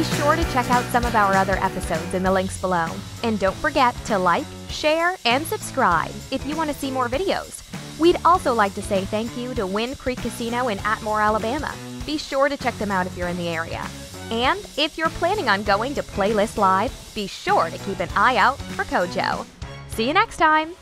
Be sure to check out some of our other episodes in the links below. And don't forget to like, share, and subscribe if you want to see more videos. We'd also like to say thank you to Wind Creek Casino in Atmore, Alabama. Be sure to check them out if you're in the area. And if you're planning on going to Playlist Live, be sure to keep an eye out for Kojo. See you next time!